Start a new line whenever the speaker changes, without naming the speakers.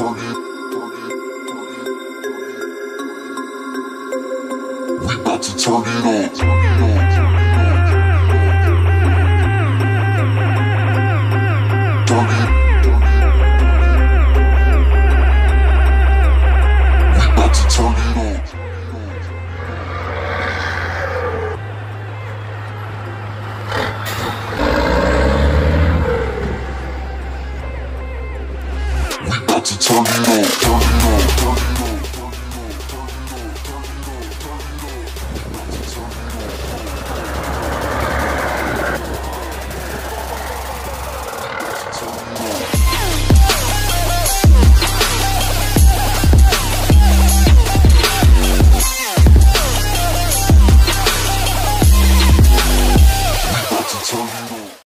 turn it. We about to turn it on. To turn it up. Turn it up.